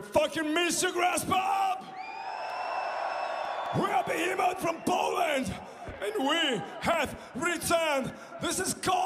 We fucking miss you, Grasp We are Behemoth from Poland, and we have returned. This is Conquer!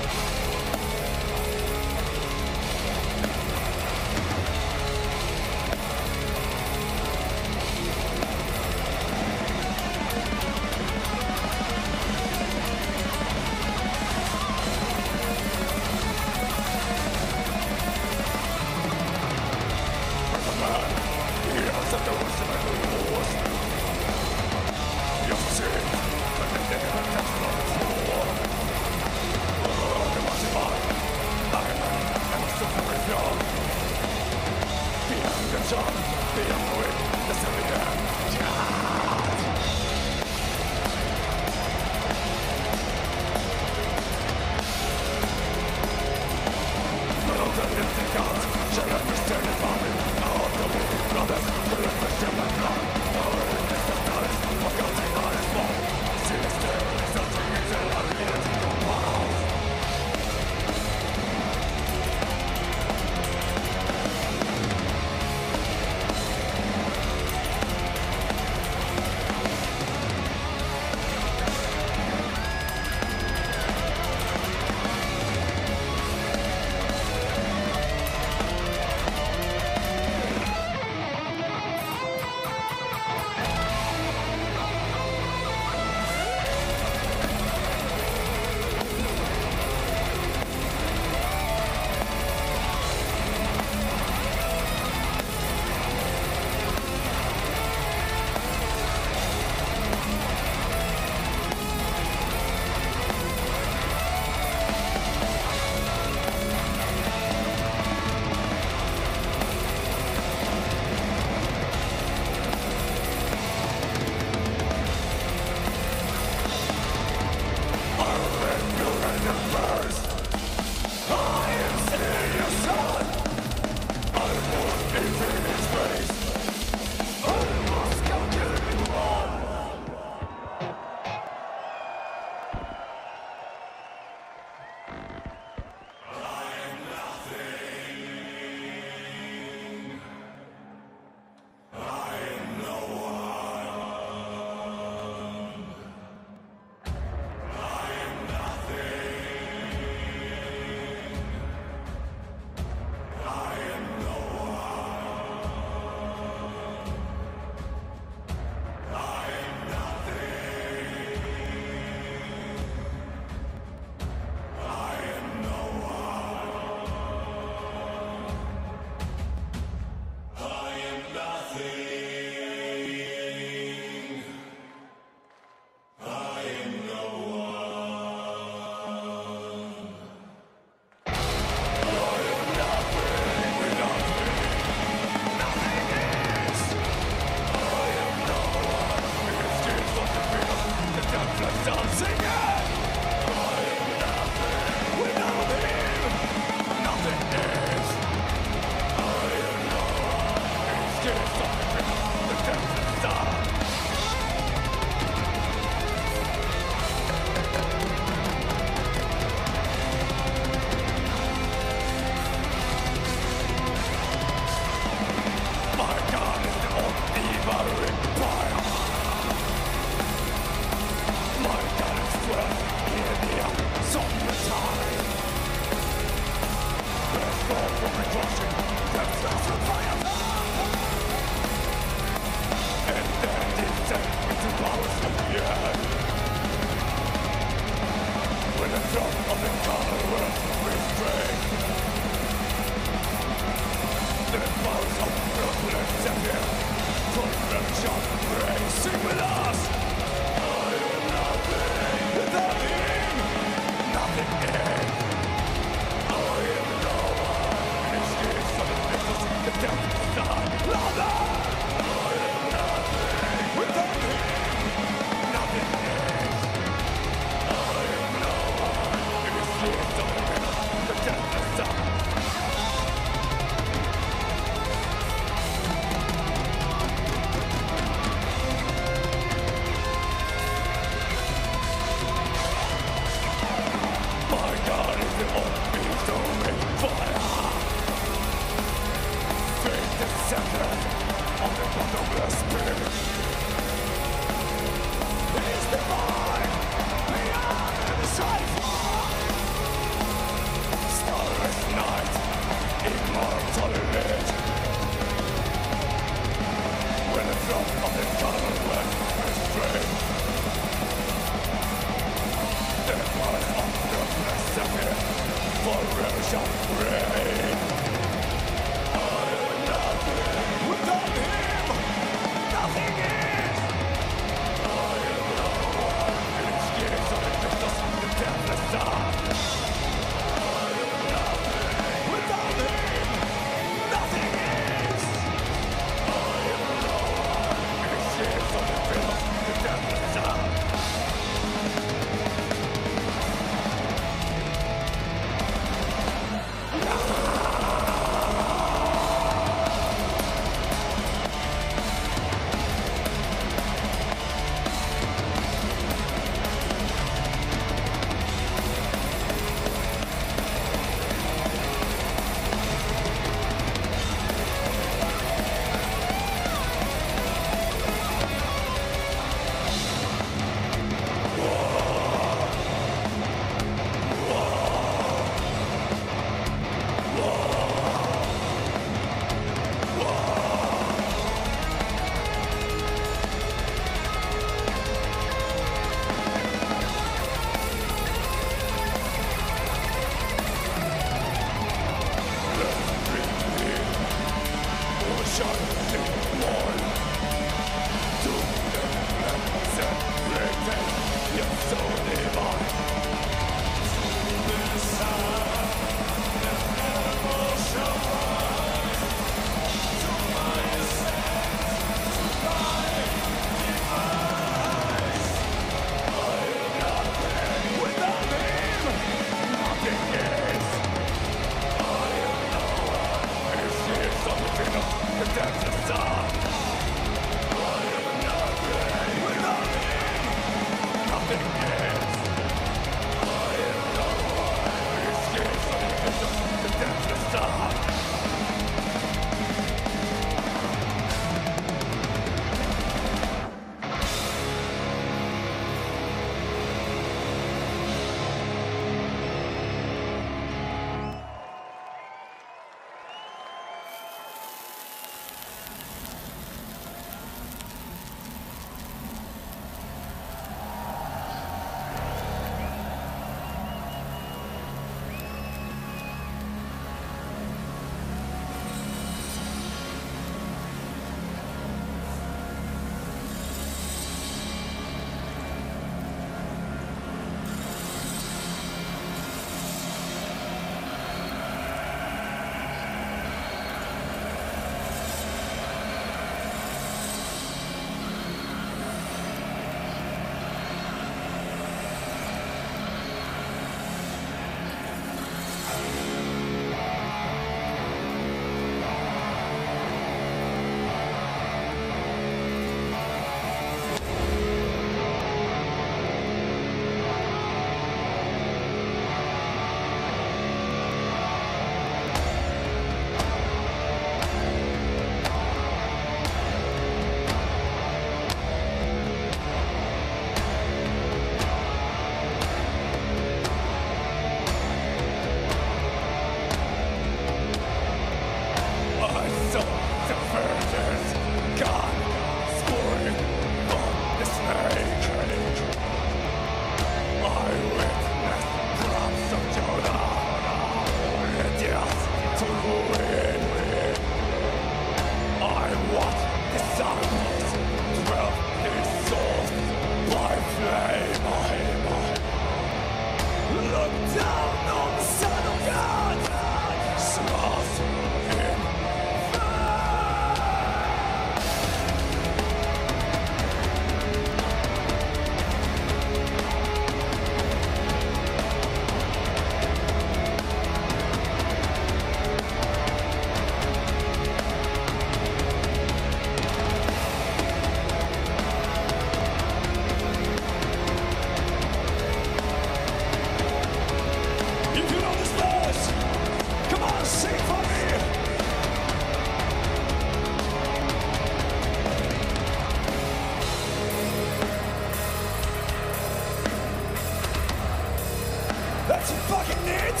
it!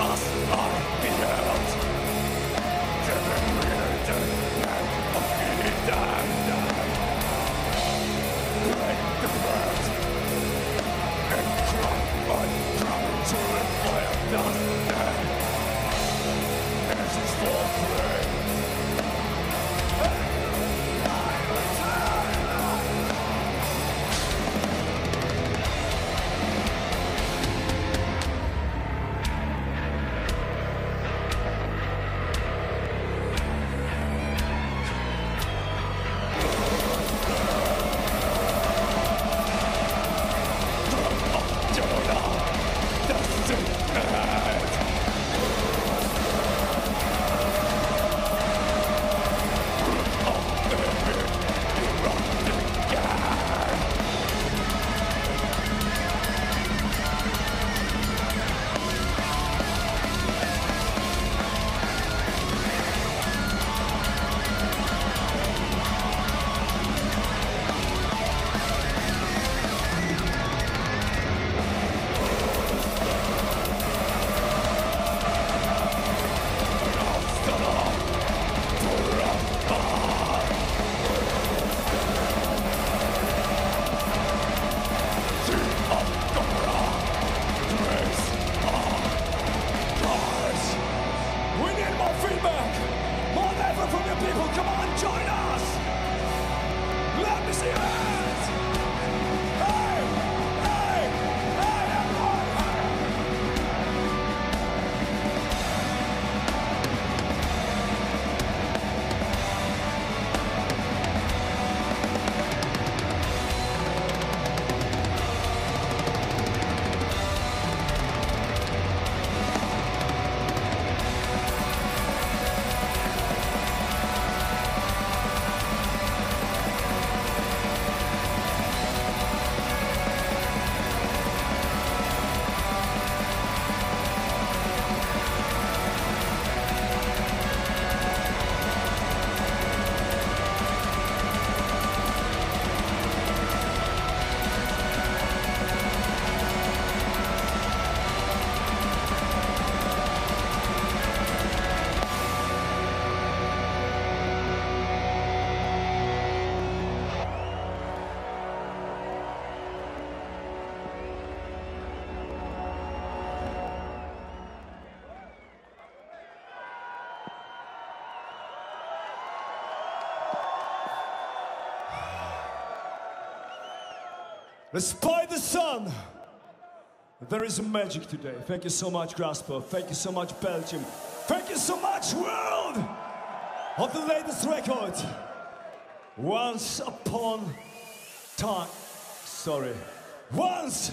Us are beheld! Given weirden and offeated and Break the bread And my trouble to live by dust As is for Despite the sun, there is magic today. Thank you so much, Graspop. Thank you so much, Belgium. Thank you so much, world of the latest record. Once upon time, sorry. Once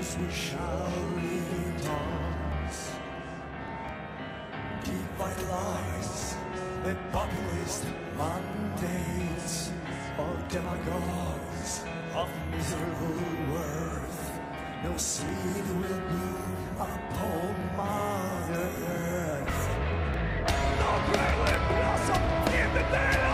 We shall dance. Deep Divine lies And populist mandates of demagogues Of miserable worth. No seed will bloom upon Mother Earth. No brain will blossom in the day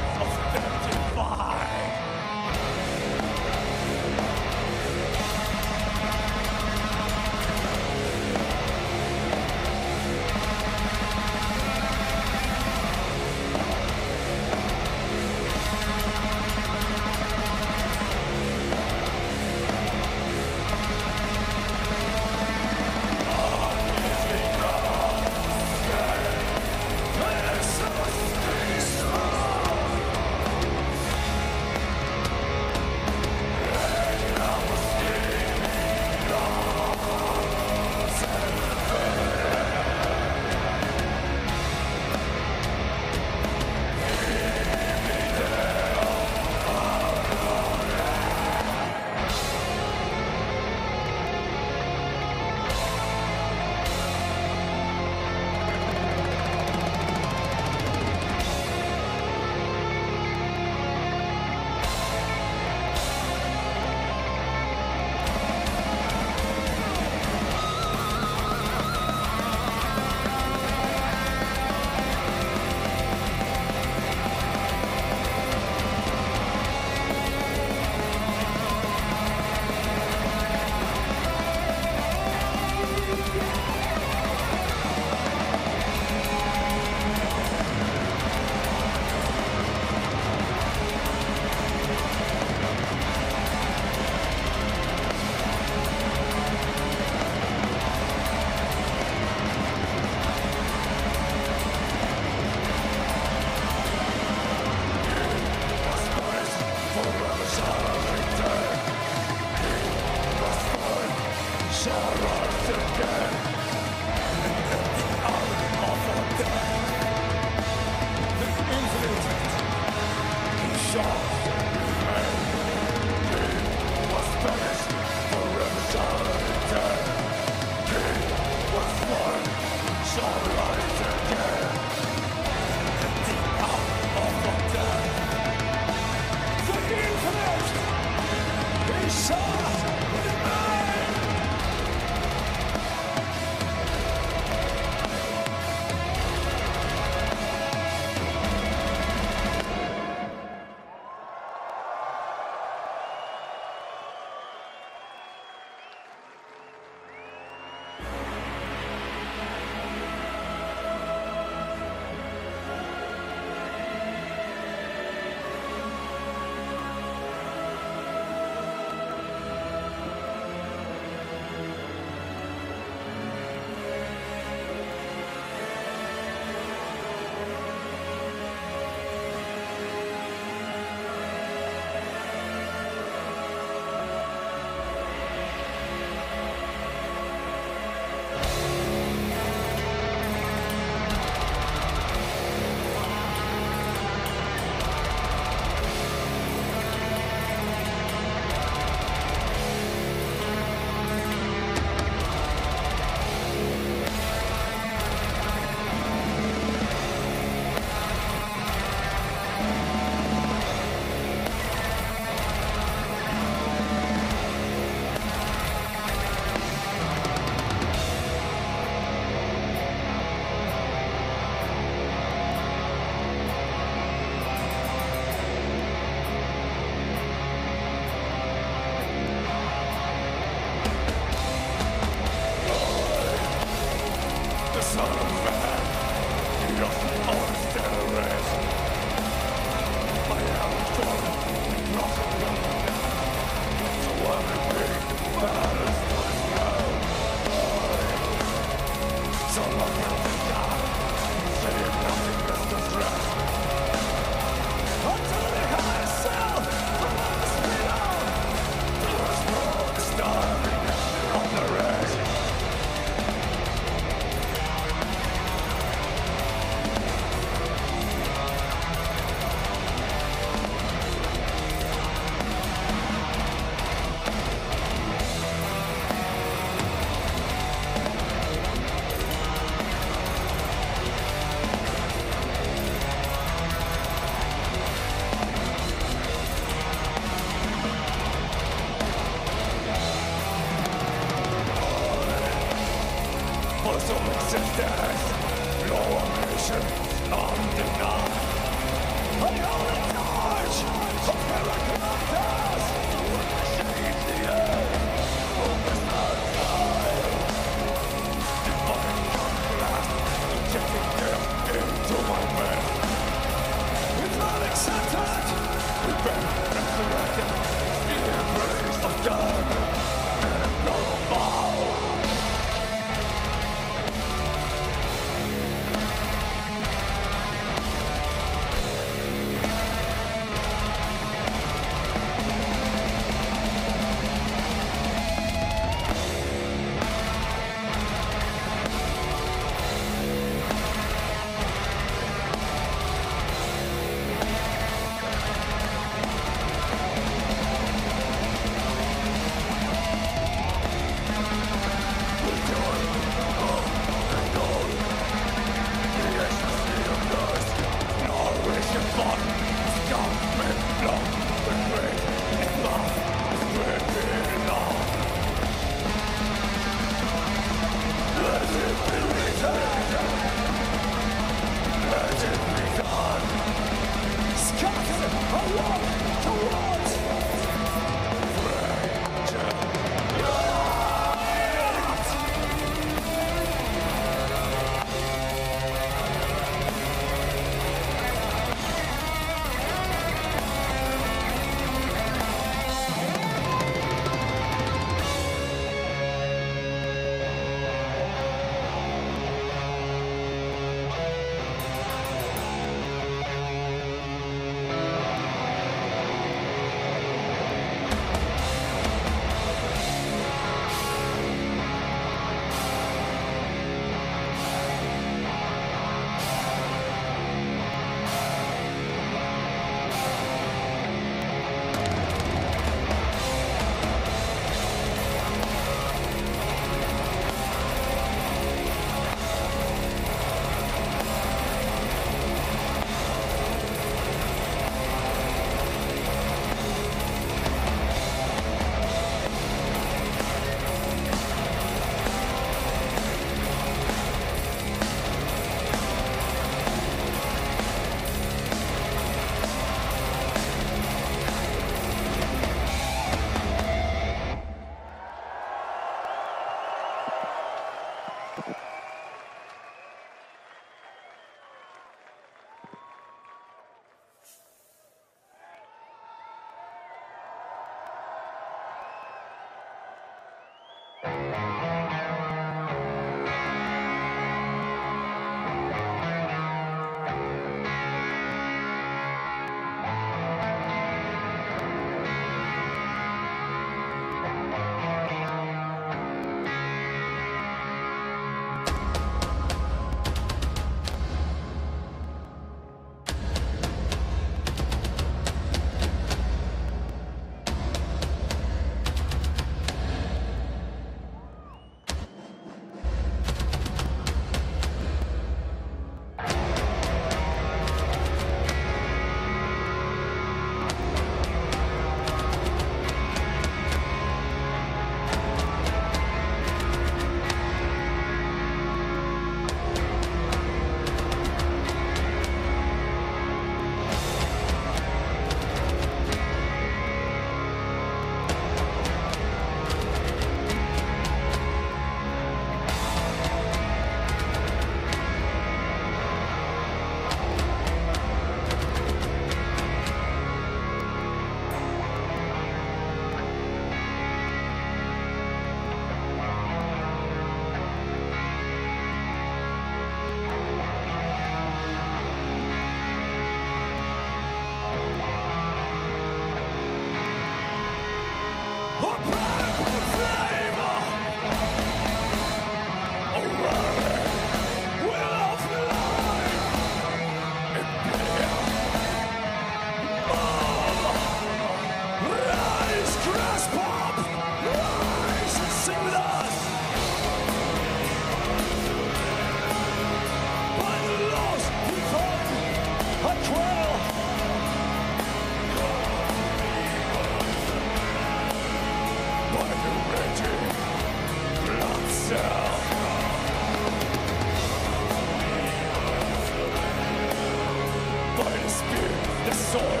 sword.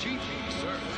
cheap service.